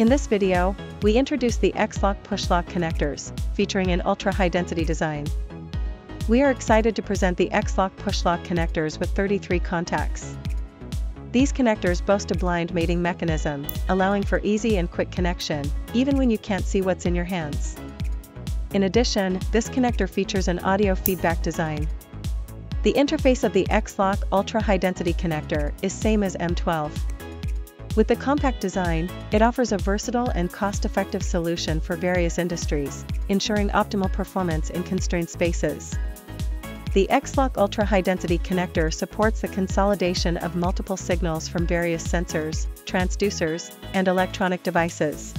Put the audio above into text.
In this video, we introduce the X-Lok push-lock connectors, featuring an ultra-high-density design. We are excited to present the X-Lok push-lock connectors with 33 contacts. These connectors boast a blind mating mechanism, allowing for easy and quick connection, even when you can't see what's in your hands. In addition, this connector features an audio feedback design. The interface of the X-Lok Ultra High Density connector is same as M12. With the compact design, it offers a versatile and cost-effective solution for various industries, ensuring optimal performance in constrained spaces. The X-Lok Ultra High Density connector supports the consolidation of multiple signals from various sensors, transducers, and electronic devices.